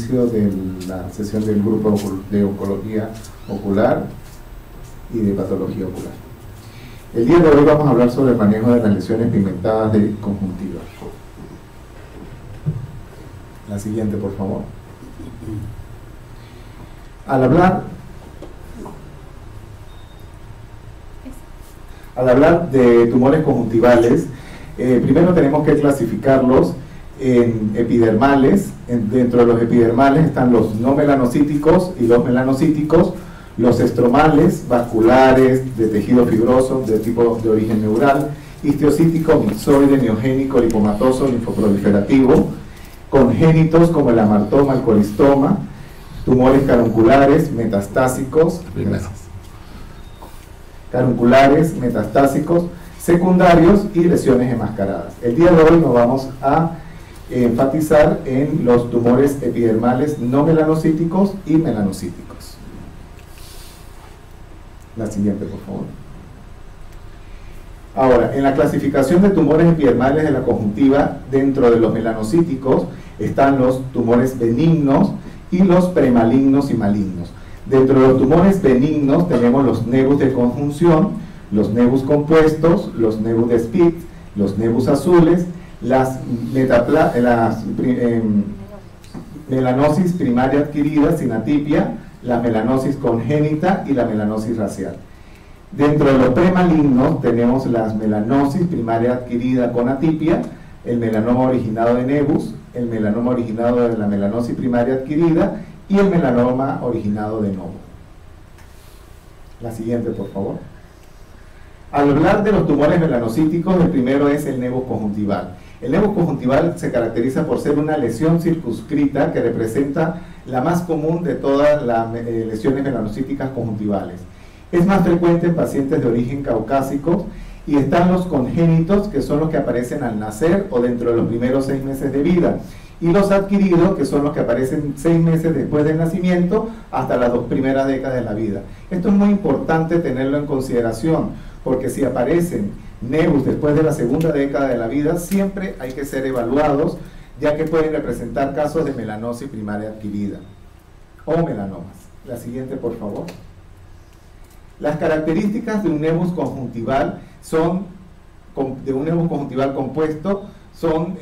inicio de la sesión del grupo de oncología ocular y de patología ocular. El día de hoy vamos a hablar sobre el manejo de las lesiones pigmentadas de conjuntiva. La siguiente, por favor. Al hablar al hablar de tumores conjuntivales, eh, primero tenemos que clasificarlos en epidermales. dentro de los epidermales están los no melanocíticos y los melanocíticos, los estromales, vasculares, de tejido fibroso, de tipo de origen neural, histiocítico, mixoide, neogénico, lipomatoso, linfoproliferativo, congénitos como el amartoma, el colistoma, tumores carunculares, metastásicos, carunculares, metastásicos, secundarios y lesiones enmascaradas. El día de hoy nos vamos a enfatizar en los tumores epidermales no melanocíticos y melanocíticos. La siguiente, por favor. Ahora, en la clasificación de tumores epidermales de la conjuntiva, dentro de los melanocíticos están los tumores benignos y los premalignos y malignos. Dentro de los tumores benignos tenemos los nebus de conjunción, los nebus compuestos, los nebus de Spitz, los nebus azules, las, las em, melanosis primaria adquirida sin atipia, la melanosis congénita y la melanosis racial. Dentro de los premalignos tenemos las melanosis primaria adquirida con atipia, el melanoma originado de nebus, el melanoma originado de la melanosis primaria adquirida y el melanoma originado de novo. La siguiente, por favor. Al hablar de los tumores melanocíticos, el primero es el nebus conjuntival. El nebus conjuntival se caracteriza por ser una lesión circunscrita que representa la más común de todas las eh, lesiones melanocíticas conjuntivales. Es más frecuente en pacientes de origen caucásico y están los congénitos, que son los que aparecen al nacer o dentro de los primeros seis meses de vida y los adquiridos, que son los que aparecen seis meses después del nacimiento hasta las dos primeras décadas de la vida. Esto es muy importante tenerlo en consideración, porque si aparecen nebus después de la segunda década de la vida, siempre hay que ser evaluados, ya que pueden representar casos de melanosis primaria adquirida o melanomas. La siguiente, por favor. Las características de un nebus conjuntival son, de un nebus conjuntival compuesto, son,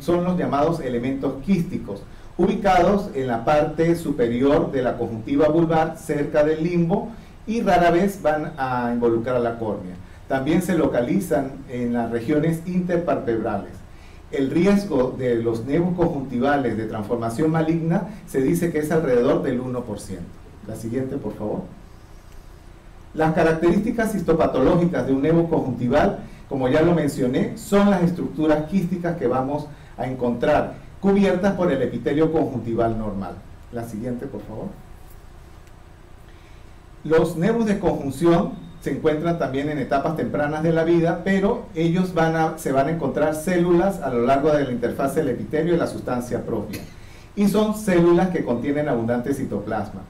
son los llamados elementos quísticos, ubicados en la parte superior de la conjuntiva vulvar, cerca del limbo, y rara vez van a involucrar a la córnea. También se localizan en las regiones interpartebrales. El riesgo de los nebus conjuntivales de transformación maligna se dice que es alrededor del 1%. La siguiente, por favor. Las características histopatológicas de un nebus conjuntival como ya lo mencioné, son las estructuras quísticas que vamos a encontrar cubiertas por el epitelio conjuntival normal. La siguiente, por favor. Los nebus de conjunción se encuentran también en etapas tempranas de la vida, pero ellos van a, se van a encontrar células a lo largo de la interfaz del epitelio y la sustancia propia. Y son células que contienen abundante citoplasma.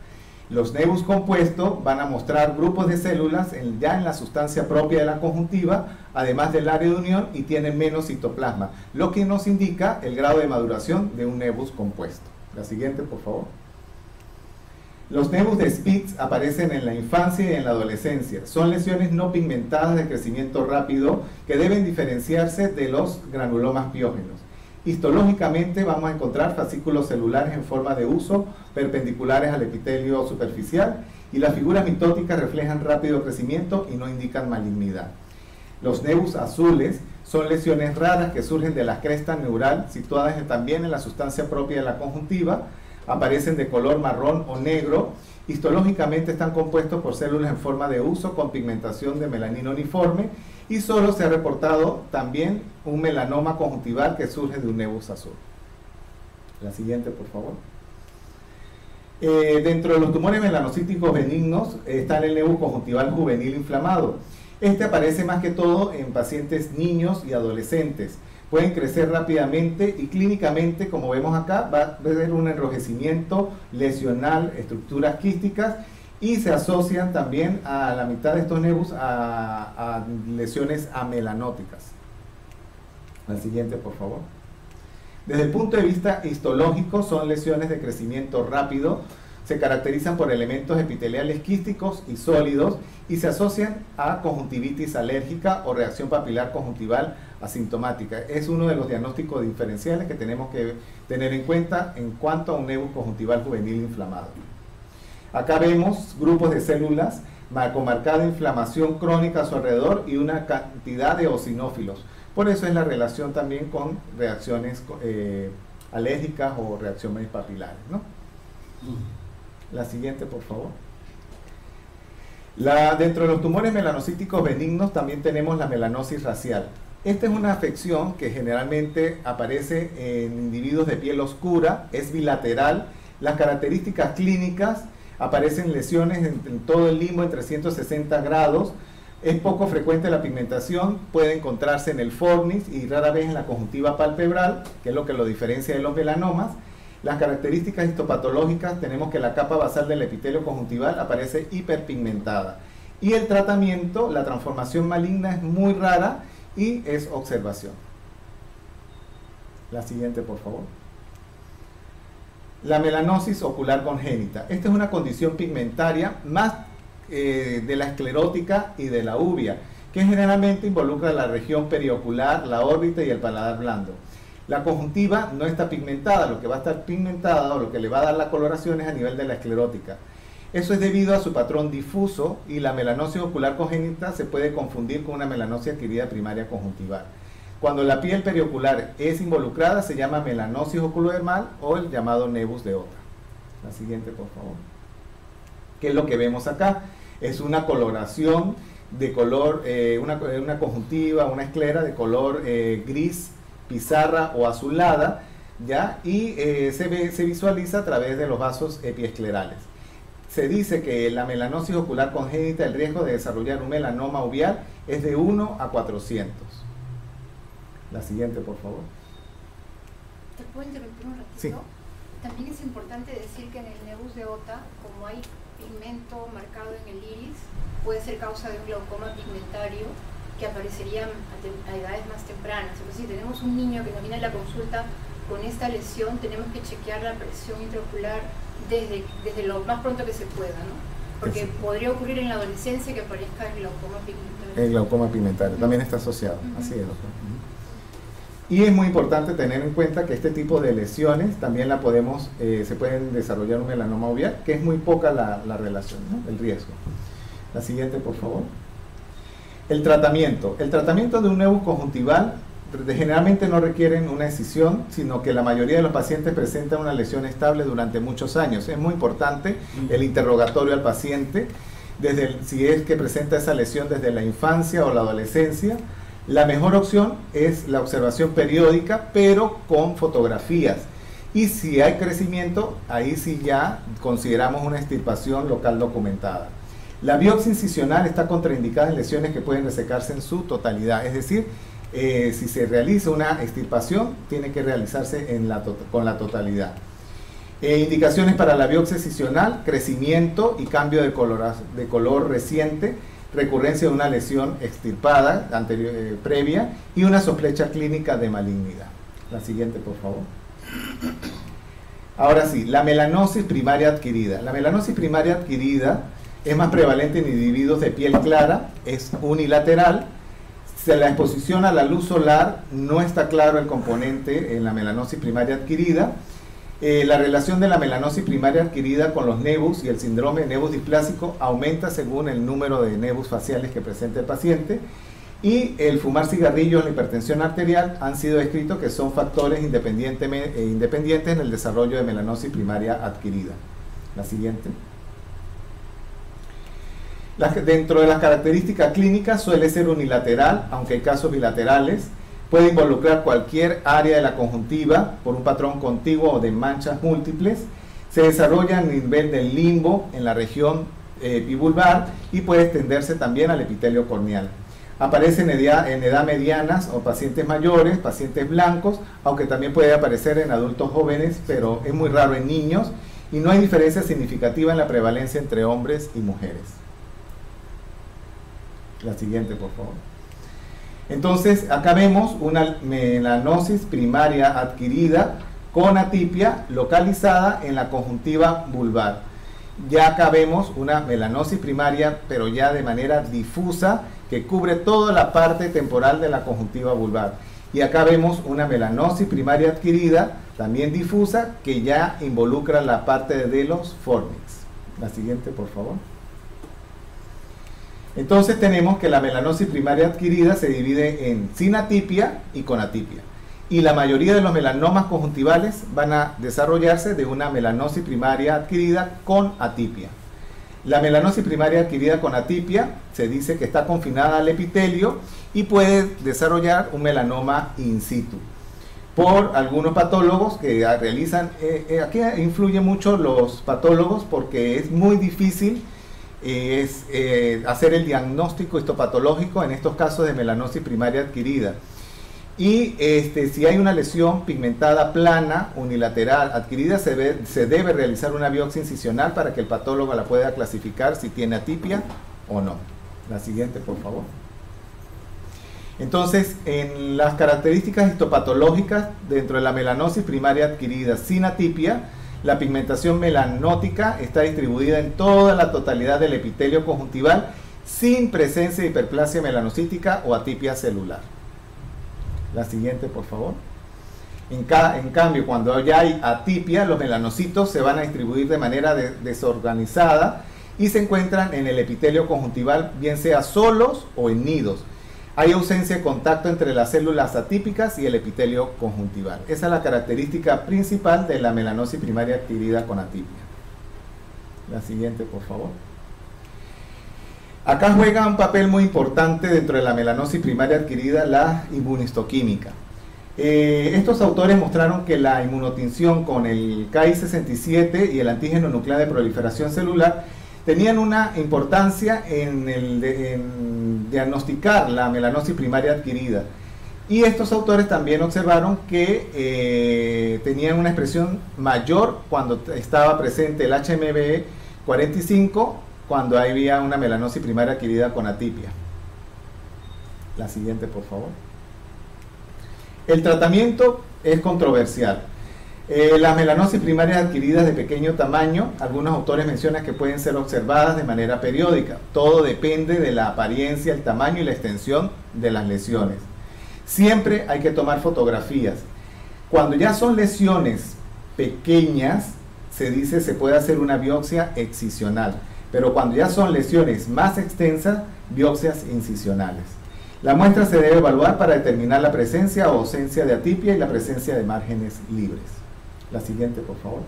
Los nebus compuestos van a mostrar grupos de células ya en la sustancia propia de la conjuntiva, además del área de unión, y tienen menos citoplasma, lo que nos indica el grado de maduración de un nebus compuesto. La siguiente, por favor. Los nebus de Spitz aparecen en la infancia y en la adolescencia. Son lesiones no pigmentadas de crecimiento rápido que deben diferenciarse de los granulomas piógenos. Histológicamente vamos a encontrar fascículos celulares en forma de uso perpendiculares al epitelio superficial y las figuras mitóticas reflejan rápido crecimiento y no indican malignidad. Los nebus azules son lesiones raras que surgen de la cresta neural situadas también en la sustancia propia de la conjuntiva, aparecen de color marrón o negro, histológicamente están compuestos por células en forma de uso con pigmentación de melanina uniforme y solo se ha reportado también un melanoma conjuntival que surge de un nebus azul. La siguiente, por favor. Eh, dentro de los tumores melanocíticos benignos está el nebus conjuntival juvenil inflamado. Este aparece más que todo en pacientes niños y adolescentes. Pueden crecer rápidamente y clínicamente, como vemos acá, va a haber un enrojecimiento lesional, estructuras quísticas y se asocian también a la mitad de estos nebus a, lesiones amelanóticas. La siguiente, por favor. Desde el punto de vista histológico son lesiones de crecimiento rápido, se caracterizan por elementos epiteliales quísticos y sólidos y se asocian a conjuntivitis alérgica o reacción papilar conjuntival asintomática. Es uno de los diagnósticos diferenciales que tenemos que tener en cuenta en cuanto a un nebus conjuntival juvenil inflamado. Acá vemos grupos de células con marcada inflamación crónica a su alrededor y una cantidad de osinófilos. Por eso es la relación también con reacciones eh, alérgicas o reacciones papilares. ¿no? La siguiente, por favor. La, dentro de los tumores melanocíticos benignos también tenemos la melanosis racial. Esta es una afección que generalmente aparece en individuos de piel oscura, es bilateral. Las características clínicas aparecen lesiones en, todo el limbo en 360 grados. Es poco frecuente la pigmentación, puede encontrarse en el fornis y rara vez en la conjuntiva palpebral, que es lo que lo diferencia de los melanomas. Las características histopatológicas tenemos que la capa basal del epitelio conjuntival aparece hiperpigmentada. Y el tratamiento, la transformación maligna es muy rara y es observación. La siguiente, por favor. La melanosis ocular congénita. Esta es una condición pigmentaria más eh, de la esclerótica y de la uvia, que generalmente involucra la región periocular, la órbita y el paladar blando. La conjuntiva no está pigmentada, lo que va a estar pigmentada o lo que le va a dar la coloración es a nivel de la esclerótica. Eso es debido a su patrón difuso y la melanosis ocular congénita se puede confundir con una melanosis adquirida primaria conjuntival. Cuando la piel periocular es involucrada se llama melanosis oculodermal o el llamado nebus de Ota. La siguiente, por favor. ¿Qué es lo que vemos acá? Es una coloración de color, eh, una, conjuntiva, una esclera de color eh, gris pizarra o azulada, ¿ya? y eh, se, se visualiza a través de los vasos epiesclerales. Se dice que la melanosis ocular congénita, el riesgo de desarrollar un melanoma uvial es de 1 a 400. La siguiente, por favor. ¿Te puedo interrumpir un ratito? También es importante decir que en el nebus de Ota, como hay pigmento marcado en el iris, puede ser causa de un glaucoma pigmentario que aparecerían a, edades más tempranas. si tenemos un niño que nos viene a la consulta con esta lesión, tenemos que chequear la presión intraocular desde, desde lo más pronto que se pueda, ¿no? Porque podría ocurrir en la adolescencia que aparezca el glaucoma pigmentario. El glaucoma pigmentario también está asociado, así es. Y es muy importante tener en cuenta que este tipo de lesiones también la podemos, eh, se pueden desarrollar un melanoma uvial, que es muy poca la, la relación, ¿no? el riesgo. La siguiente, por favor. El tratamiento. El tratamiento de un nebus conjuntival generalmente no requieren una decisión, sino que la mayoría de los pacientes presentan una lesión estable durante muchos años. Es muy importante el interrogatorio al paciente, desde si es que presenta esa lesión desde la infancia o la adolescencia. La mejor opción es la observación periódica, pero con fotografías. Y si hay crecimiento, ahí sí ya consideramos una extirpación local documentada. La biopsia incisional está contraindicada en lesiones que pueden resecarse en su totalidad, es decir, eh, si se realiza una extirpación, tiene que realizarse con la totalidad. Eh, indicaciones para la biopsia incisional, crecimiento y cambio de color, de color reciente, recurrencia de una lesión extirpada anterior, eh, previa y una sospecha clínica de malignidad. La siguiente, por favor. Ahora sí, la melanosis primaria adquirida. La melanosis primaria adquirida es más prevalente en individuos de piel clara, es unilateral. Se la exposición a la luz solar no está claro el componente en la melanosis primaria adquirida. Eh, la relación de la melanosis primaria adquirida con los nebus y el síndrome de nebus displásico aumenta según el número de nebus faciales que presenta el paciente. Y el fumar cigarrillos, la hipertensión arterial han sido descritos que son factores independientes en el desarrollo de melanosis primaria adquirida. La siguiente dentro de las características clínicas suele ser unilateral, aunque hay casos bilaterales. Puede involucrar cualquier área de la conjuntiva por un patrón contiguo o de manchas múltiples. Se desarrolla a nivel del limbo en la región eh, bivulvar y puede extenderse también al epitelio corneal. Aparece en edad, en edad medianas o pacientes mayores, pacientes blancos, aunque también puede aparecer en adultos jóvenes, pero es muy raro en niños y no hay diferencia significativa en la prevalencia entre hombres y mujeres. La siguiente, por favor. Entonces, acá vemos una melanosis primaria adquirida con atipia localizada en la conjuntiva vulvar. Ya acá vemos una melanosis primaria, pero ya de manera difusa, que cubre toda la parte temporal de la conjuntiva vulvar. Y acá vemos una melanosis primaria adquirida, también difusa, que ya involucra la parte de los fornix. La siguiente, por favor. Entonces tenemos que la melanosis primaria adquirida se divide en sin atipia y con atipia. Y la mayoría de los melanomas conjuntivales van a desarrollarse de una melanosis primaria adquirida con atipia. La melanosis primaria adquirida con atipia se dice que está confinada al epitelio y puede desarrollar un melanoma in situ por algunos patólogos que realizan, eh, eh, aquí influyen mucho los patólogos porque es muy difícil eh, es, hacer el diagnóstico histopatológico en estos casos de melanosis primaria adquirida. Y este, si hay una lesión pigmentada plana, unilateral, adquirida, se, se debe realizar una biopsia incisional para que el patólogo la pueda clasificar si tiene atipia o no. La siguiente, por favor. Entonces, en las características histopatológicas dentro de la melanosis primaria adquirida sin atipia, la pigmentación melanótica está distribuida en toda la totalidad del epitelio conjuntival sin presencia de hiperplasia melanocítica o atipia celular. La siguiente, por favor. En, cambio, cuando ya hay atipia, los melanocitos se van a distribuir de manera desorganizada y se encuentran en el epitelio conjuntival, bien sea solos o en nidos. Hay ausencia de contacto entre las células atípicas y el epitelio conjuntival. Esa es la característica principal de la melanosis primaria adquirida con atipia. La siguiente, por favor. Acá juega un papel muy importante dentro de la melanosis primaria adquirida la inmunistoquímica. Eh, estos autores mostraron que la inmunotinción con el KI67 y el antígeno nuclear de proliferación celular tenían una importancia en, el, diagnosticar la melanosis primaria adquirida. Y estos autores también observaron que eh, tenían una expresión mayor cuando estaba presente el HMB 45, cuando había una melanosis primaria adquirida con atipia. La siguiente, por favor. El tratamiento es controversial. Eh, las melanosis primarias adquiridas de pequeño tamaño, algunos autores mencionan que pueden ser observadas de manera periódica. Todo depende de la apariencia, el tamaño y la extensión de las lesiones. Siempre hay que tomar fotografías. Cuando ya son lesiones pequeñas, se dice se puede hacer una biopsia excisional. Pero cuando ya son lesiones más extensas, biopsias incisionales. La muestra se debe evaluar para determinar la presencia o ausencia de atipia y la presencia de márgenes libres. La siguiente, por favor.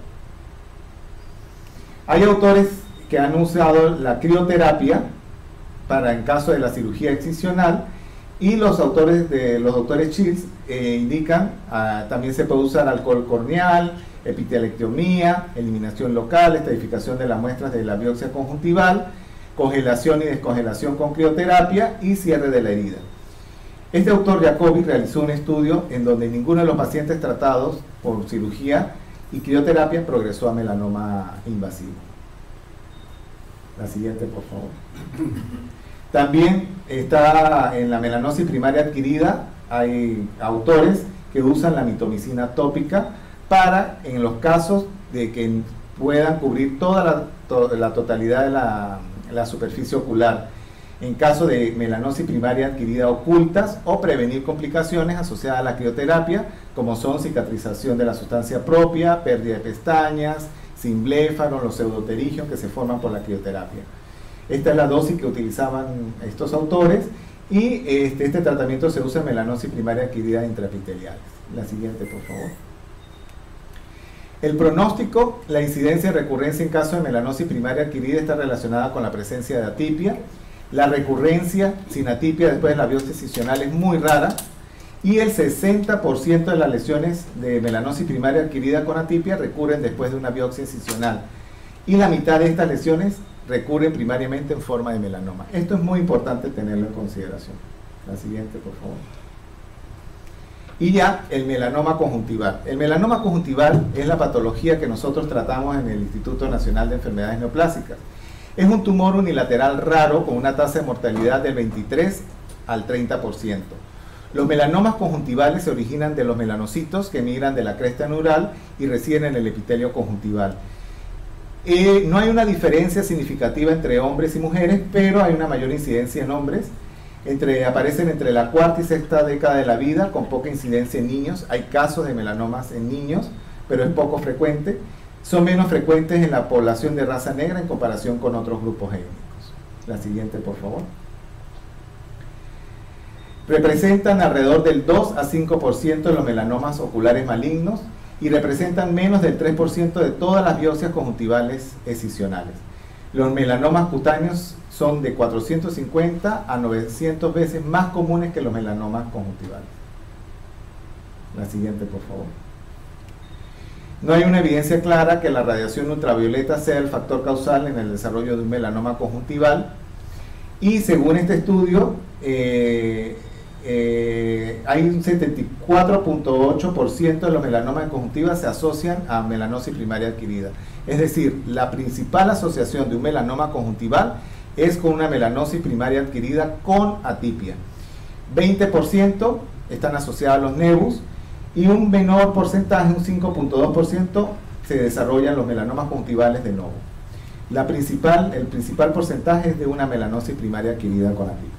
Hay autores que han usado la crioterapia para en caso de la cirugía excisional y los autores de los doctores Chills eh, indican ah, también se puede usar alcohol corneal, epitelectomía, eliminación local, estadificación de las muestras de la biopsia conjuntival, congelación y descongelación con crioterapia y cierre de la herida. Este autor Jacobi realizó un estudio en donde ninguno de los pacientes tratados por cirugía y crioterapia progresó a melanoma invasivo. La siguiente, por favor. También está en la melanosis primaria adquirida, hay autores que usan la mitomicina tópica para, en los casos de que puedan cubrir toda la, totalidad de la, la superficie ocular en caso de melanosis primaria adquirida ocultas o prevenir complicaciones asociadas a la crioterapia, como son cicatrización de la sustancia propia, pérdida de pestañas, sin bléfaro, los pseudoterigios que se forman por la crioterapia. Esta es la dosis que utilizaban estos autores y este, este tratamiento se usa en melanosis primaria adquirida intraepiteliales. La siguiente, por favor. El pronóstico, la incidencia y recurrencia en caso de melanosis primaria adquirida está relacionada con la presencia de atipia, la recurrencia sin atipia después de la biopsia excisional es muy rara y el 60% de las lesiones de melanosis primaria adquirida con atipia recurren después de una biopsia excisional y la mitad de estas lesiones recurren primariamente en forma de melanoma. Esto es muy importante tenerlo en consideración. La siguiente, por favor. Y ya el melanoma conjuntival. El melanoma conjuntival es la patología que nosotros tratamos en el Instituto Nacional de Enfermedades Neoplásicas. Es un tumor unilateral raro con una tasa de mortalidad del 23 al 30%. Los melanomas conjuntivales se originan de los melanocitos que migran de la cresta neural y residen en el epitelio conjuntival. Eh, no hay una diferencia significativa entre hombres y mujeres, pero hay una mayor incidencia en hombres. Entre, aparecen entre la cuarta y sexta década de la vida, con poca incidencia en niños. Hay casos de melanomas en niños, pero es poco frecuente. Son menos frecuentes en la población de raza negra en comparación con otros grupos étnicos. La siguiente, por favor. Representan alrededor del 2 a 5% de los melanomas oculares malignos y representan menos del 3% de todas las biopsias conjuntivales escisionales. Los melanomas cutáneos son de 450 a 900 veces más comunes que los melanomas conjuntivales. La siguiente, por favor. No hay una evidencia clara que la radiación ultravioleta sea el factor causal en el desarrollo de un melanoma conjuntival y según este estudio, eh, eh, hay un 74.8% de los melanomas de conjuntiva se asocian a melanosis primaria adquirida. Es decir, la principal asociación de un melanoma conjuntival es con una melanosis primaria adquirida con atipia. 20% están asociados a los nebus y un menor porcentaje, un 5.2%, se desarrollan los melanomas conjuntivales de nuevo. La principal, el principal porcentaje es de una melanosis primaria adquirida con atipia.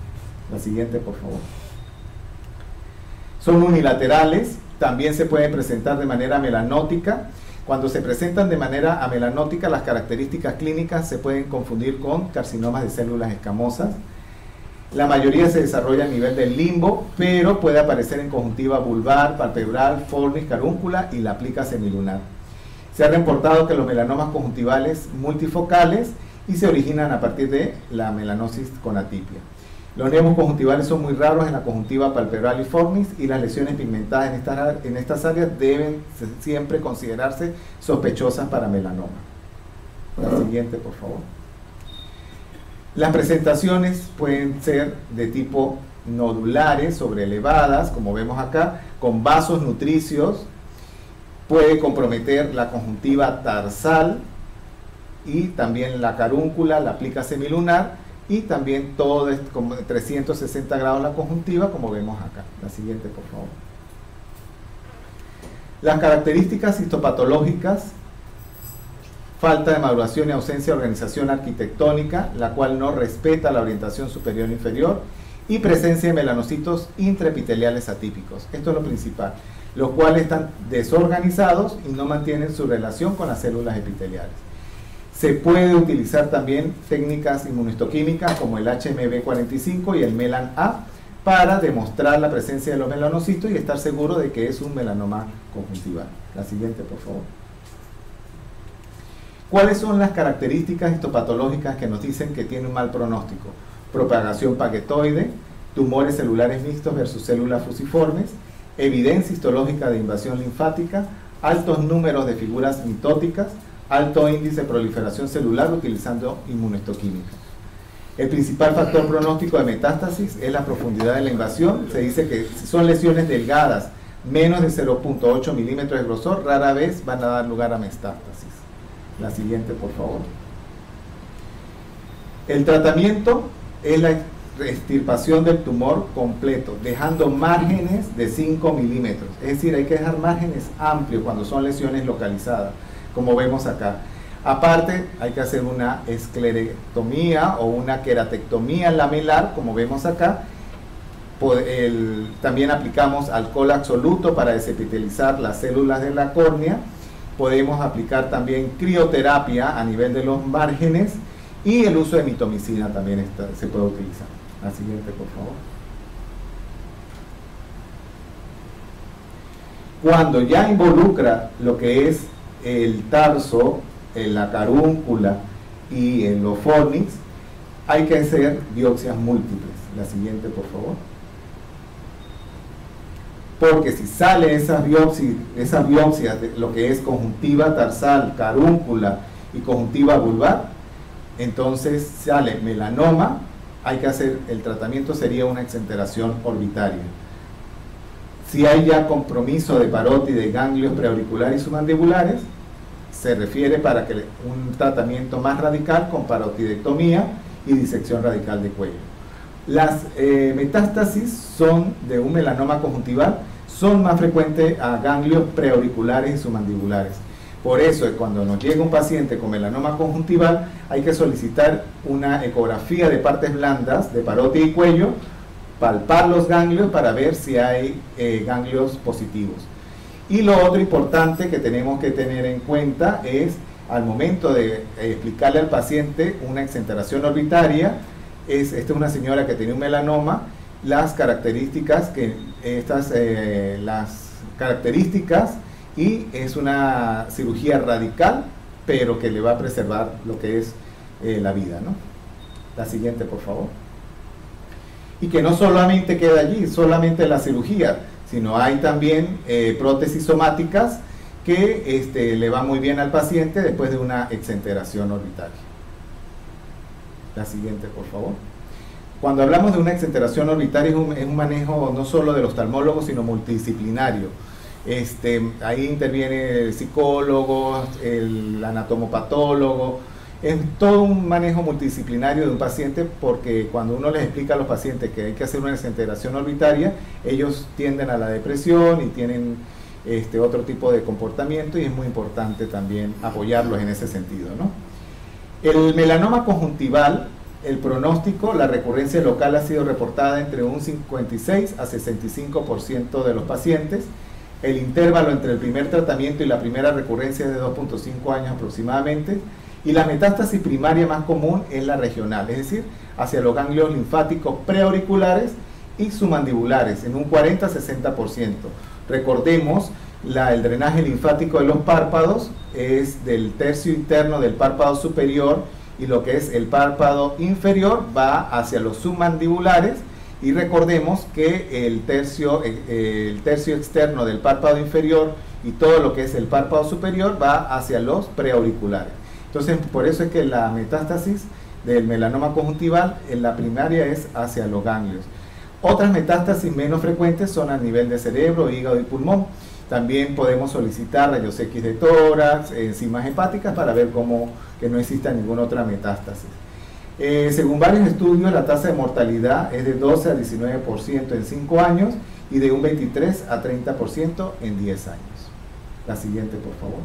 La siguiente, por favor son unilaterales, también se pueden presentar de manera melanótica. Cuando se presentan de manera amelanótica, las características clínicas se pueden confundir con carcinomas de células escamosas. La mayoría se desarrolla a nivel del limbo, pero puede aparecer en conjuntiva vulvar, palpebral, fornis, carúncula y la plica semilunar. Se ha reportado que los melanomas conjuntivales multifocales y se originan a partir de la melanosis con atipia. Los neumos conjuntivales son muy raros en la conjuntiva palpebral y formis y las lesiones pigmentadas en estas, en estas áreas deben siempre considerarse sospechosas para melanoma. La siguiente, por favor. Las presentaciones pueden ser de tipo nodulares, sobreelevadas, como vemos acá, con vasos nutricios, puede comprometer la conjuntiva tarsal y también la carúncula, la plica semilunar, y también todo como 360 grados la conjuntiva, como vemos acá. La siguiente, por favor. Las características histopatológicas, falta de maduración y ausencia de organización arquitectónica, la cual no respeta la orientación superior e inferior, y presencia de melanocitos intraepiteliales atípicos. Esto es lo principal, los cuales están desorganizados y no mantienen su relación con las células epiteliales. Se puede utilizar también técnicas inmunohistoquímicas como el HMB45 y el MELAN-A para demostrar la presencia de los melanocitos y estar seguro de que es un melanoma conjuntival. La siguiente, por favor. ¿Cuáles son las características histopatológicas que nos dicen que tiene un mal pronóstico? Propagación paquetoide, tumores celulares mixtos versus células fusiformes, evidencia histológica de invasión linfática, altos números de figuras mitóticas, alto índice de proliferación celular utilizando inmunohistoquímica. El principal factor pronóstico de metástasis es la profundidad de la invasión. Se dice que son lesiones delgadas, menos de 0.8 milímetros de grosor, rara vez van a dar lugar a metástasis. La siguiente, por favor. El tratamiento es la extirpación del tumor completo, dejando márgenes de 5 milímetros. Es decir, hay que dejar márgenes amplios cuando son lesiones localizadas como vemos acá. Aparte, hay que hacer una esclerectomía o una queratectomía lamelar, como vemos acá. también aplicamos alcohol absoluto para desepitelizar las células de la córnea. Podemos aplicar también crioterapia a nivel de los márgenes y el uso de mitomicina también se puede utilizar. La siguiente, por favor. Cuando ya involucra lo que es el tarso, la carúncula y el ofornix, hay que hacer biopsias múltiples. La siguiente, por favor. Porque si sale esa biopsia, esa biopsia lo que es conjuntiva tarsal, carúncula y conjuntiva vulvar, entonces sale melanoma, hay que hacer, el tratamiento sería una exenteración orbitaria. Si hay ya compromiso de parótide, de ganglios preauriculares y submandibulares, se refiere para que un tratamiento más radical con parotidectomía y disección radical de cuello. Las eh, metástasis son de un melanoma conjuntival, son más frecuentes a ganglios preauriculares y submandibulares. Por eso, cuando nos llega un paciente con melanoma conjuntival, hay que solicitar una ecografía de partes blandas de parote y cuello, palpar los ganglios para ver si hay eh, ganglios positivos. Y lo otro importante que tenemos que tener en cuenta es al momento de eh, explicarle al paciente una exenteración orbitaria, es, esta es una señora que tiene un melanoma, las características que estas eh, las características y es una cirugía radical, pero que le va a preservar lo que es eh, la vida. ¿no? La siguiente, por favor. Y que no solamente queda allí, solamente la cirugía, sino hay también eh, prótesis somáticas que este, le va muy bien al paciente después de una exenteración orbitaria. La siguiente, por favor. Cuando hablamos de una exenteración orbitaria es un, manejo no solo del oftalmólogo, sino multidisciplinario este, ahí interviene el psicólogo, el anatomopatólogo, es todo un manejo multidisciplinario de un paciente porque cuando uno les explica a los pacientes que hay que hacer una desintegración orbitaria, ellos tienden a la depresión y tienen este, otro tipo de comportamiento y es muy importante también apoyarlos en ese sentido. El melanoma conjuntival, el pronóstico, la recurrencia local ha sido reportada entre un 56 a 65% de los pacientes el intervalo entre el primer tratamiento y la primera recurrencia es de 2.5 años aproximadamente. Y la metástasis primaria más común es la regional, es decir, hacia los ganglios linfáticos preauriculares y submandibulares, en un 40-60%. Recordemos, la, el drenaje linfático de los párpados es del tercio interno del párpado superior y lo que es el párpado inferior va hacia los submandibulares y recordemos que el tercio, eh, el tercio externo del párpado inferior y todo lo que es el párpado superior va hacia los preauriculares. Entonces, por eso es que la metástasis del melanoma conjuntival en la primaria es hacia los ganglios. Otras metástasis menos frecuentes son a nivel de cerebro, hígado y pulmón. También podemos solicitar rayos X de tórax, enzimas hepáticas para ver cómo que no exista ninguna otra metástasis. Eh, según varios estudios, la tasa de mortalidad es de 12 a 19% en 5 años y de un 23 a 30% en 10 años. La siguiente, por favor.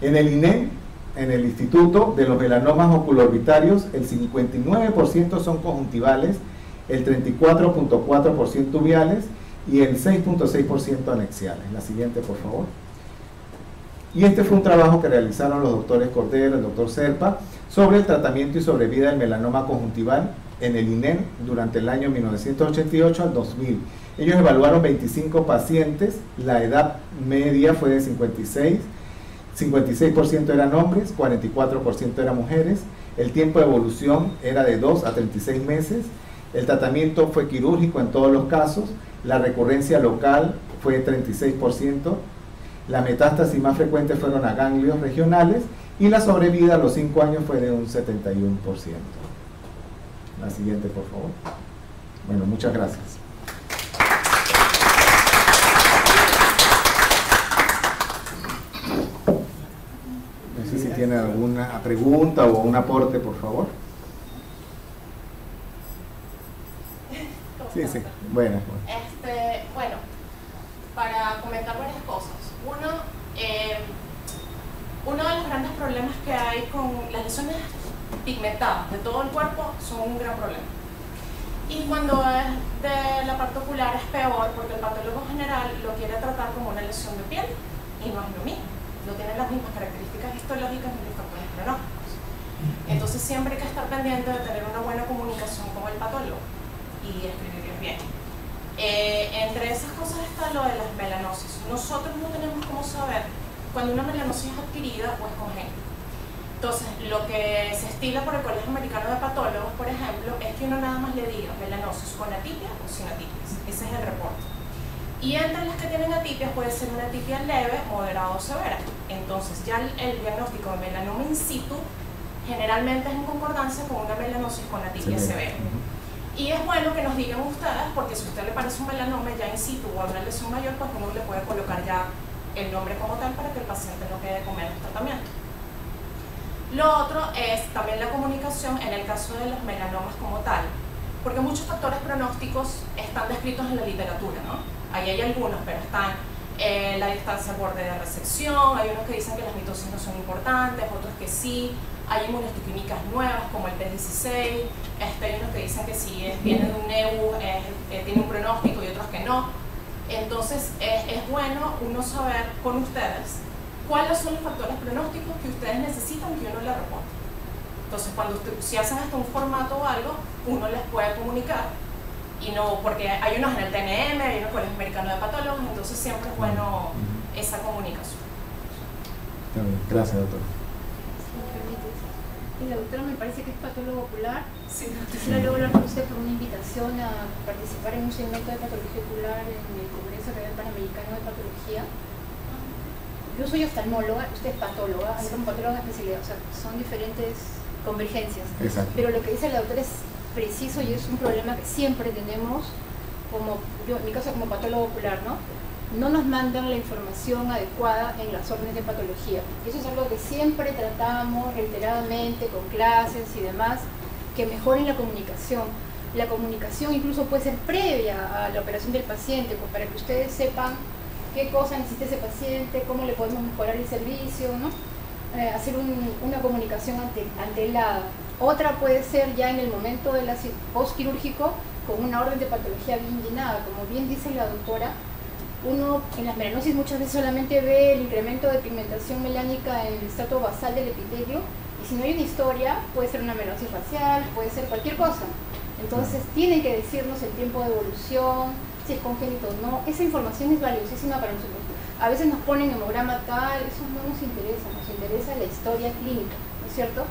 En el INE, en el Instituto de los Melanomas Oculorbitarios, el 59% son conjuntivales, el 34.4% tubiales y el 6.6% anexiales. La siguiente, por favor. Y este fue un trabajo que realizaron los doctores Cordero, el doctor Serpa, sobre el tratamiento y sobrevida del melanoma conjuntival en el INEN durante el año 1988 al 2000. Ellos evaluaron 25 pacientes, la edad media fue de 56, 56% eran hombres, 44% eran mujeres, el tiempo de evolución era de 2 a 36 meses, el tratamiento fue quirúrgico en todos los casos, la recurrencia local fue 36%, la metástasis más frecuente fueron a ganglios regionales y la sobrevida a los 5 años fue de un 71%. La siguiente, por favor. Bueno, muchas gracias. No sé si tiene alguna pregunta o un aporte, por favor. Sí, sí, bueno. Este, bueno, para comentar varias cosas. Uno, eh, uno de los grandes problemas que hay con las lesiones pigmentadas de todo el cuerpo son un gran problema. Y cuando es de la parte ocular es peor porque el patólogo general lo quiere tratar como una lesión de piel y no es lo mismo. No tiene las mismas características histológicas ni los factores pronósticos. Entonces siempre hay que estar pendiente de tener una buena comunicación con el patólogo y escribirles bien. Eh, entre esas cosas está lo de las melanosis. Nosotros no tenemos cómo saber cuando una melanosis es adquirida o es congénita. Entonces, lo que se estila por el Colegio Americano de Patólogos, por ejemplo, es que uno nada más le diga melanosis con atipia o sin atipias. Ese es el reporte. Y entre las que tienen atipias puede ser una atipia leve, moderada o severa. Entonces, ya el, diagnóstico de melanoma in situ generalmente es en concordancia con una melanosis con atipia severa. Y es bueno que nos digan ustedes, porque si a usted le parece un melanoma ya in situ o una lesión mayor, pues uno le puede colocar ya el nombre como tal para que el paciente no quede con menos tratamiento. Lo otro es también la comunicación en el caso de los melanomas como tal. porque muchos factores pronósticos están descritos en la literatura, ¿no? Ahí hay algunos, pero están eh, la distancia al borde de resección, hay unos que dicen que las mitosis no son importantes, otros que sí, hay inmunohistoquímicas nuevas como el T16, este, hay unos que dicen que si es, viene de un NEU eh, tiene un pronóstico y otros que no. Entonces es, es bueno uno saber con ustedes cuáles son los factores pronósticos que ustedes necesitan que uno les reporte. Entonces, cuando si hacen hasta un formato o algo, uno les puede comunicar y no, porque hay unos en el TNM, hay unos con el Americano de Patólogos, entonces siempre es bueno esa comunicación. Gracias, doctor. Y la doctora me parece que es patólogo ocular. Sí. Quisiera luego hablar con usted por una invitación a participar en un segmento de patología ocular en el Congreso Real Panamericano de Patología yo soy oftalmóloga, usted es patóloga, es un patóloga especialidad, o sea, son diferentes convergencias. Pero lo que dice la doctora es preciso y es un problema que siempre tenemos, como yo en mi caso como patólogo ocular, ¿no? No nos mandan la información adecuada en las órdenes de patología. Eso es algo que siempre tratamos reiteradamente con clases y demás, que mejoren la comunicación. La comunicación incluso puede ser previa a la operación del paciente, pues para que ustedes sepan qué cosa necesita ese paciente, cómo le podemos mejorar el servicio, ¿no? Eh, hacer una comunicación ante, ante la otra puede ser ya en el momento del postquirúrgico con una orden de patología bien llenada, como bien dice la doctora, uno en las melanosis muchas veces solamente ve el incremento de pigmentación melánica en el estrato basal del epitelio y si no hay una historia puede ser una melanosis facial, puede ser cualquier cosa. Entonces tienen que decirnos el tiempo de evolución, si es congénito o no. Esa información es valiosísima para nosotros. A veces nos ponen hemograma tal, eso no nos interesa, nos interesa la historia clínica, ¿no es cierto?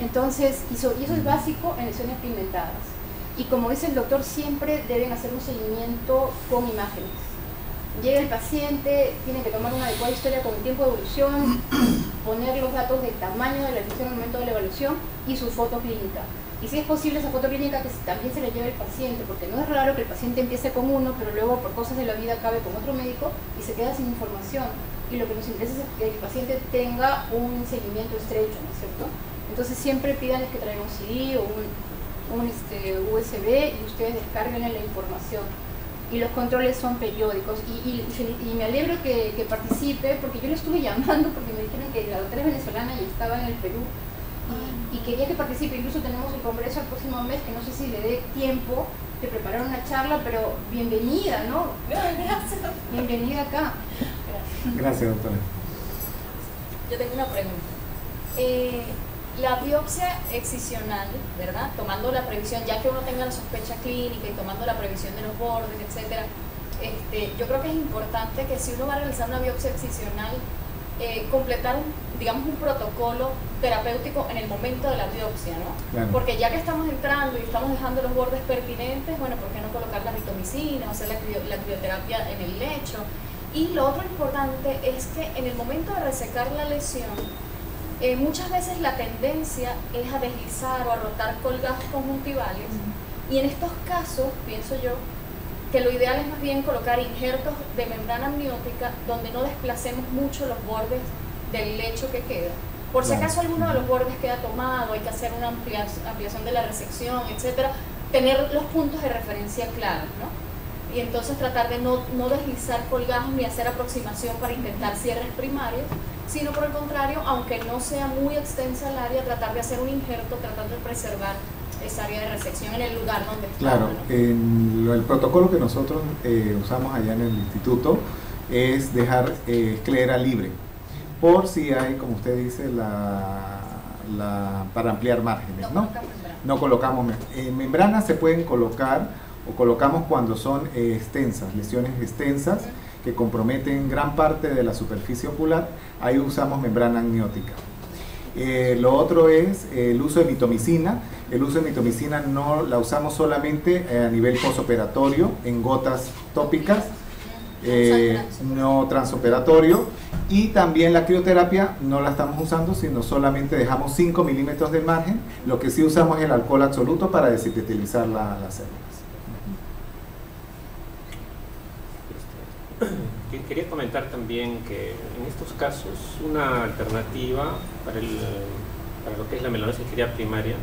Entonces, y eso, es básico en lesiones pigmentadas. Y como dice el doctor, siempre deben hacer un seguimiento con imágenes. Llega el paciente, tiene que tomar una adecuada historia con el tiempo de evolución, poner los datos del tamaño de la lesión en el momento de la evaluación y su foto clínica y si es posible esa foto clínica que también se le lleve el paciente, porque no es raro que el paciente empiece con uno, pero luego por cosas de la vida acabe con otro médico y se queda sin información. Y lo que nos interesa es que el paciente tenga un seguimiento estrecho, ¿no es cierto? Entonces siempre pídanles que traigan un CD o un, este, USB y ustedes descarguen la información. Y los controles son periódicos. Y, me alegro que, que, participe, porque yo le estuve llamando porque me dijeron que la doctora es venezolana y estaba en el Perú y, quería que participe. Incluso tenemos el congreso el próximo mes, que no sé si le dé tiempo de preparar una charla, pero bienvenida, ¿no? Gracias. Bienvenida acá. Gracias, doctora. Yo tengo una pregunta. Eh, la biopsia excisional, ¿verdad? Tomando la previsión, ya que uno tenga la sospecha clínica y tomando la previsión de los bordes, etcétera, este, yo creo que es importante que si uno va a realizar una biopsia excisional, eh, completar un, digamos, un protocolo terapéutico en el momento de la biopsia, ¿no? Porque ya que estamos entrando y estamos dejando los bordes pertinentes, bueno, ¿por qué no colocar la mitomicina o hacer la, la crioterapia en el lecho? Y lo otro importante es que en el momento de resecar la lesión, eh, muchas veces la tendencia es a deslizar o a rotar colgajos conjuntivales. Y en estos casos, pienso yo, que lo ideal es más bien colocar injertos de membrana amniótica donde no desplacemos mucho los bordes del lecho que queda. Por si acaso alguno de los bordes queda tomado, hay que hacer una ampliación de la resección, etcétera, tener los puntos de referencia claros, ¿no? Y entonces tratar de no, no deslizar colgajos ni hacer aproximación para intentar cierres primarios, sino por el contrario, aunque no sea muy extensa el área, tratar de hacer un injerto tratando de preservar esa área de resección en el lugar donde está. Claro, el protocolo que nosotros eh, usamos allá en el instituto es dejar eh, esclera libre, por si hay, como usted dice, la, la para ampliar márgenes, ¿no? No, colocamos eh, membranas, se pueden colocar o colocamos cuando son extensas, lesiones extensas que comprometen gran parte de la superficie ocular, ahí usamos membrana amniótica. Eh, lo otro es el uso de mitomicina. El uso de mitomicina no la usamos solamente a nivel posoperatorio, en gotas tópicas, eh, no transoperatorio. Y también la crioterapia no la estamos usando, sino solamente dejamos 5 milímetros de margen. Lo que sí usamos es el alcohol absoluto para desintetilizar la, las células. Quería comentar también que en estos casos una alternativa para, el, para lo que es la melanosis primaria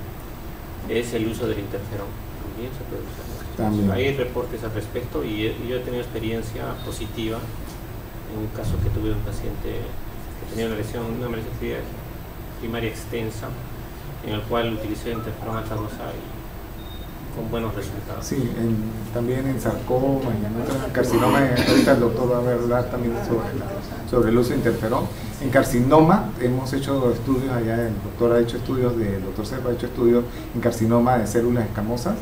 es el uso del interferón. también se puede usar. Hay reportes al respecto y, yo he tenido experiencia positiva en un caso que tuve un paciente que tenía una lesión, una lesión primaria extensa, en el cual utilicé interferón alfa 2 y con buenos resultados. Sí, también en sarcoma y en carcinoma, ahorita el doctor va a hablar también sobre, sobre el uso de interferón. En carcinoma hemos hecho estudios allá, el doctor ha hecho estudios, de, el doctor Serpa ha hecho estudios en carcinoma de células escamosas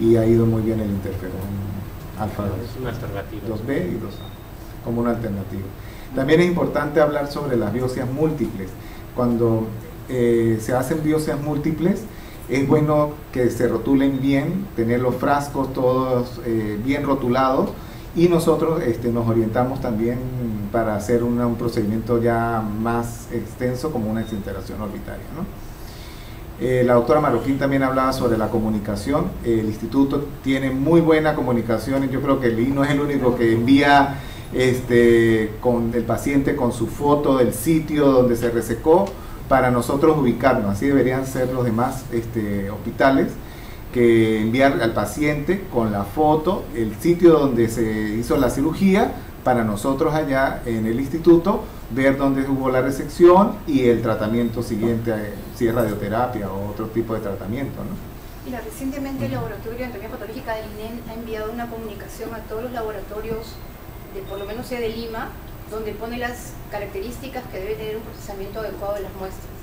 y ha ido muy bien el interferón alfa 2. Es una alternativa. 2B y 2A, como una alternativa. También es importante hablar sobre las biopsias múltiples. Cuando eh, se hacen biopsias múltiples, es bueno que se rotulen bien, tener los frascos todos eh, bien rotulados y nosotros este, nos orientamos también para hacer un procedimiento ya más extenso como una desintegración orbitaria. Eh, la doctora Marroquín también hablaba sobre la comunicación. el instituto tiene muy buena comunicación. Yo creo que el no es el único que envía este, con el paciente con su foto del sitio donde se resecó para nosotros ubicarnos. Así deberían ser los demás este, hospitales, que enviar al paciente con la foto, el sitio donde se hizo la cirugía, para nosotros allá en el instituto ver dónde hubo la resección y el tratamiento siguiente, eh, si es radioterapia o otro tipo de tratamiento. ¿no? Mira, recientemente el Laboratorio de Anatomía Patológica del INEN ha enviado una comunicación a todos los laboratorios, de por lo menos sea de Lima, donde pone las características que debe tener un procesamiento adecuado de las muestras.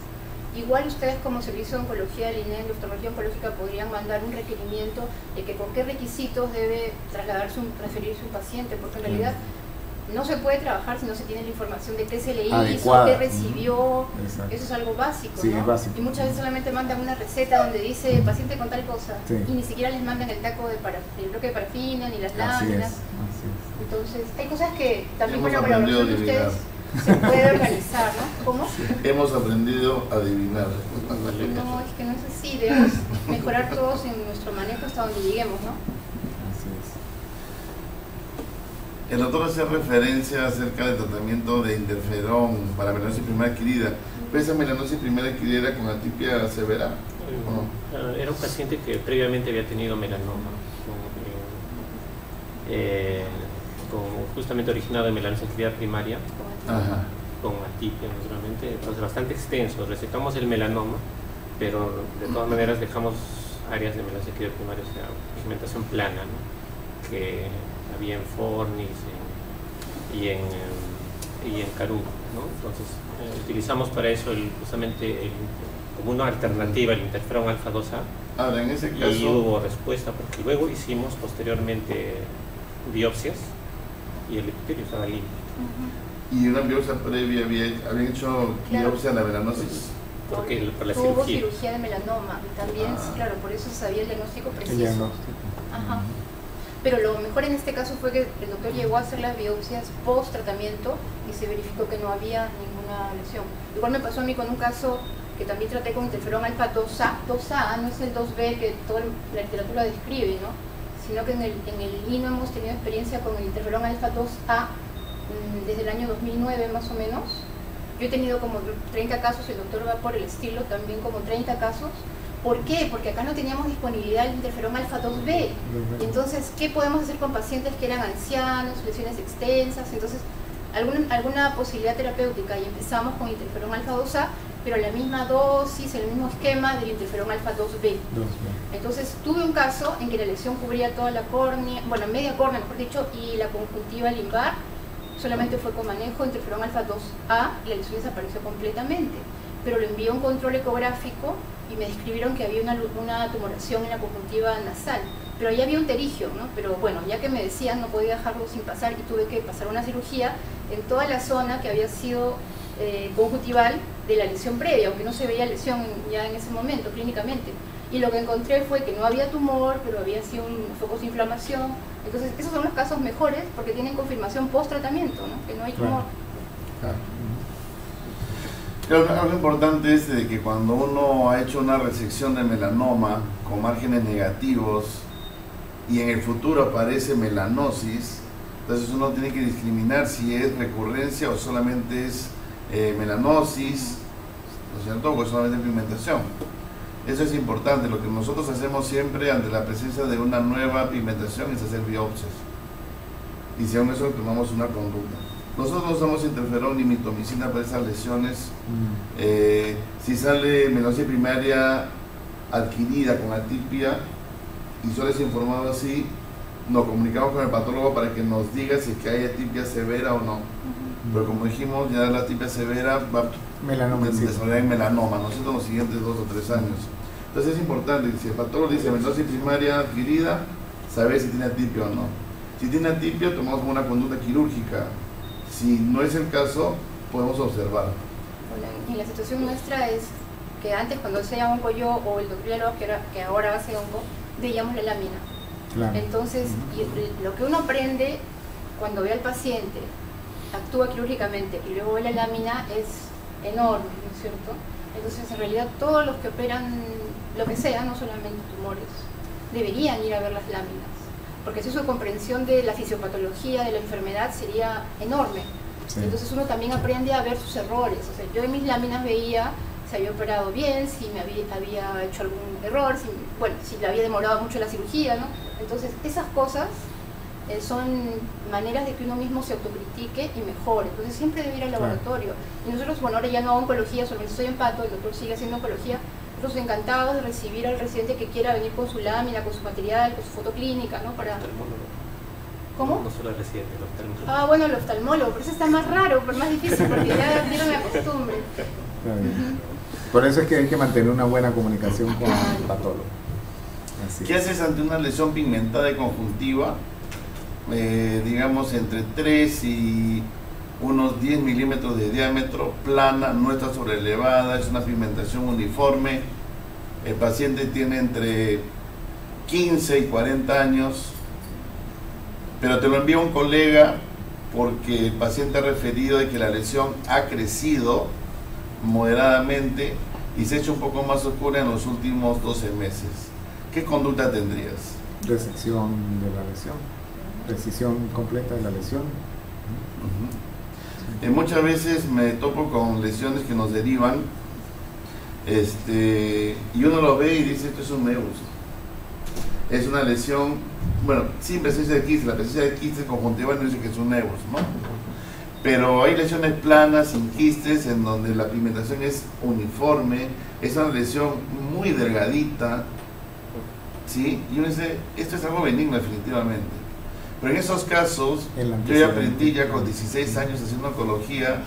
Igual ustedes como Servicio de Oncología del INEN de Oftalmología Oncológica podrían mandar un requerimiento de que con qué requisitos debe trasladarse un, transferirse un paciente, porque en realidad no se puede trabajar si no se tiene la información de qué se le hizo, qué recibió, eso es algo básico, Y muchas veces solamente mandan una receta donde dice paciente con tal cosa y ni siquiera les mandan el taco de para, el bloque de parafina ni las láminas. Entonces, hay cosas que también con la colaboración de ustedes se puede organizar, ¿no? ¿Cómo? Hemos aprendido a adivinar. No, es que no es así, debemos mejorar todos en nuestro manejo hasta donde lleguemos, ¿no? El doctor hace referencia acerca del tratamiento de interferón para melanosis primera adquirida. ¿Esa melanosis primera adquirida con atipia severa? Eh, era un paciente que previamente había tenido melanoma, eh, justamente originado de melanosis adquirida primaria, con atipia naturalmente, entonces bastante extenso. Resecamos el melanoma, pero de todas maneras dejamos áreas de melanosis adquirida primaria, o sea, pigmentación plana, que había en Fornis y en, y en Carú. ¿no? Entonces, eh, utilizamos para eso el, justamente como una alternativa el interferón alfa 2A. Ahora, en ese caso... Y hubo respuesta, porque luego hicimos posteriormente biopsias y el epitelio estaba limpio. ¿Y una biopsia previa habían hecho biopsia de la melanosis? Porque por la Hubo cirugía. de melanoma y también, ah. claro, por eso sabía el diagnóstico preciso. El diagnóstico. Ajá pero lo mejor en este caso fue que el doctor llegó a hacer las biopsias post tratamiento y se verificó que no había ninguna lesión. Igual me pasó a mí con un caso que también traté con interferón alfa 2A, 2A no es el 2B que toda la literatura describe, ¿no? sino que en el, en el INO hemos tenido experiencia con el interferón alfa 2A mm, desde el año 2009 más o menos. Yo he tenido como 30 casos, el doctor va por el estilo también como 30 casos, ¿Por qué? Porque acá no teníamos disponibilidad del interferón alfa 2B. Entonces, ¿qué podemos hacer con pacientes que eran ancianos, lesiones extensas? Entonces, alguna, alguna posibilidad terapéutica y empezamos con interferón alfa 2A, pero la misma dosis, el mismo esquema del interferón alfa 2B. Entonces, tuve un caso en que la lesión cubría toda la córnea, bueno, media córnea, mejor dicho, y la conjuntiva limbar solamente fue con manejo interferón alfa 2A y la lesión desapareció completamente. Pero lo envió un control ecográfico y me describieron que había una, una tumoración en la conjuntiva nasal, pero ahí había un terigio, ¿no? Pero bueno, ya que me decían no podía dejarlo sin pasar y tuve que pasar una cirugía en toda la zona que había sido eh, conjuntival de la lesión previa, aunque no se veía lesión ya en ese momento clínicamente. Y lo que encontré fue que no había tumor, pero había sido un foco de inflamación. Entonces, esos son los casos mejores porque tienen confirmación post-tratamiento, ¿no? que no hay tumor. Algo importante es que cuando uno ha hecho una resección de melanoma con márgenes negativos y en el futuro aparece melanosis, entonces uno tiene que discriminar si es recurrencia o solamente es eh, melanosis, ¿no es cierto? O es solamente pigmentación. Eso es importante. Lo que nosotros hacemos siempre ante la presencia de una nueva pigmentación es hacer biopsias. Y si aún eso tomamos una conducta. Nosotros no usamos interferón ni mitomicina para esas lesiones. Mm. Eh, si sale melanosis primaria adquirida con atipia y solo es informado así, nos comunicamos con el patólogo para que nos diga si es que hay atipia severa o no. Pero como dijimos, ya la atipia severa va melanoma, desarrollar en melanoma, ¿no es cierto?, en los siguientes dos o tres años. Entonces es importante, si el patólogo dice melanosis primaria adquirida, saber si tiene atipia o no. Si tiene atipia, tomamos una conducta quirúrgica si no es el caso, podemos observar. y la situación nuestra es que antes cuando sea onco yo o el doctor que, que ahora hace onco, veíamos la lámina. Entonces, lo que uno aprende cuando ve al paciente, actúa quirúrgicamente y luego ve la lámina es enorme, ¿no es cierto? Entonces, en realidad, todos los que operan lo que sea, no solamente tumores, deberían ir a ver las láminas porque si su comprensión de la fisiopatología de la enfermedad sería enorme. Entonces uno también aprende a ver sus errores. O sea, yo en mis láminas veía si había operado bien, si me había, había hecho algún error, si, bueno, si le había demorado mucho la cirugía, ¿no? Entonces esas cosas eh, son maneras de que uno mismo se autocritique y mejore. Entonces siempre debe ir al laboratorio. Y nosotros, bueno, ahora ya no hago oncología, solamente estoy en pato, el doctor sigue haciendo oncología, nosotros encantados de recibir al residente que quiera venir con su lámina, con su material, con su fotoclínica, ¿no? Para... ¿Cómo? No solo el residente, el oftalmólogo. Ah, bueno, el oftalmólogo, pero eso está más raro, pero más difícil, porque ya no me acostumbre. Por eso es que hay que mantener una buena comunicación con el patólogo. ¿Qué haces ante una lesión pigmentada de conjuntiva? Eh, digamos entre 3 y unos 10 milímetros de diámetro, plana, no está elevada, es una pigmentación uniforme. El paciente tiene entre 15 y 40 años, pero te lo envía un colega porque el paciente ha referido de que la lesión ha crecido moderadamente y se ha hecho un poco más oscura en los últimos 12 meses. ¿Qué conducta tendrías? Resección de la lesión, precisión completa de la lesión. Eh, muchas veces me topo con lesiones que nos derivan este, y uno lo ve y dice esto es un neus. Es una lesión, bueno, sin presencia de quiste, la presencia de quistes conjuntiva no dice que es un neus, ¿no? Pero hay lesiones planas, sin quistes, en donde la pigmentación es uniforme, es una lesión muy delgadita, ¿sí? Y uno dice, esto es algo benigno definitivamente. Pero en esos casos, yo ya aprendí ya con 16 años haciendo oncología,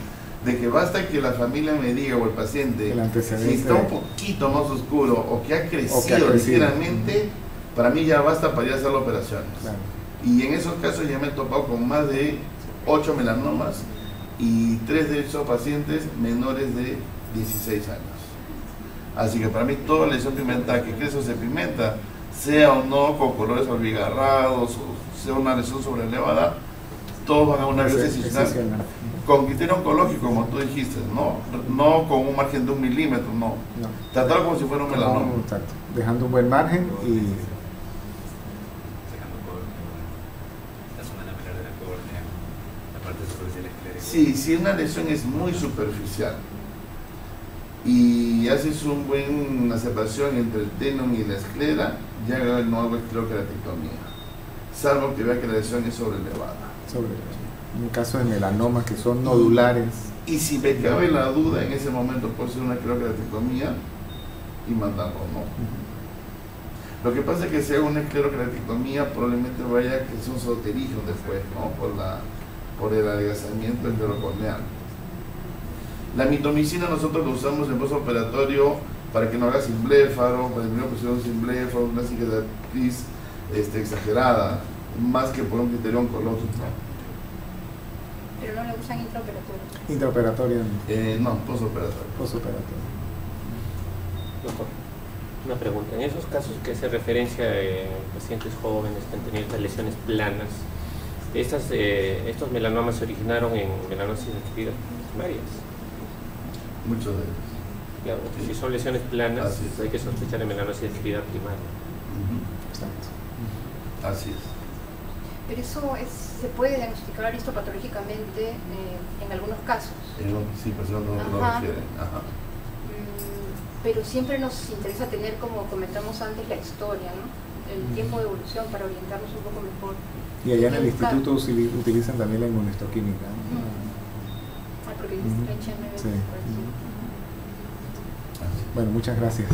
de que basta que la familia me diga o el paciente si está un poquito más oscuro o que ha crecido, ligeramente, para mí ya basta para ir a hacer la operación. Y en esos casos ya me he topado con más de 8 melanomas y 3 de esos pacientes menores de 16 años. Así que para mí toda lesión pigmentada que crece o se pigmenta, sea o no con colores olvigarrados o sea una lesión sobrelevada, todos van a una biopsia con criterio oncológico, como tú dijiste, no, no con un margen de un milímetro, no. Tratar como si fuera un melanoma. Dejando un buen margen y Sí, si una lesión es muy superficial y haces un buen separación entre el tenon y la esclera, ya no hago escleroqueratectomía salvo que vea que la lesión es sobrelevada. En el caso de melanoma, que son nodulares. Y si me cabe la duda, en ese momento puede ser una esclerokeratectomía y mandarlo, ¿no? Lo que pasa es que si hago una esclerokeratectomía, probablemente vaya que es un soterijo después, ¿no? Por, la, por el adelgazamiento esclerocorneal. La mitomicina nosotros lo usamos en postoperatorio para que no haga sin bléfaro, para el pusieron sin bléfaro, una cicatriz este, exagerada, más que por un criterio oncológico. Pero no la usan intraoperatoria. Intraoperatoria. Eh, no, posoperatoria. Posoperatoria. Una pregunta, en esos casos que hace referencia a pacientes jóvenes que han tenido estas lesiones planas, estas, eh, estos melanomas se originaron en melanosis adquiridas primarias. Muchos de ellos. Claro, si son lesiones planas, hay que sospechar de melanosis adquirida primaria. Exacto. Así es. Pero eso es, se puede diagnosticar histopatológicamente eh, en algunos casos. sí, pero no, no refieren. Ajá. pero siempre nos interesa tener, como comentamos antes, la historia, ¿no? el tiempo de evolución para orientarnos un poco mejor. Y allá en el instituto utilizan también la inmunohistoquímica. Ah, porque sí. Bueno, muchas gracias.